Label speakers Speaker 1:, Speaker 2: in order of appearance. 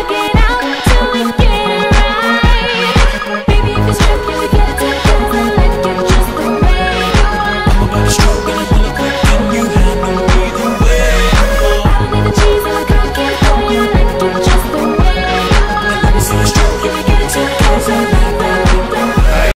Speaker 1: again.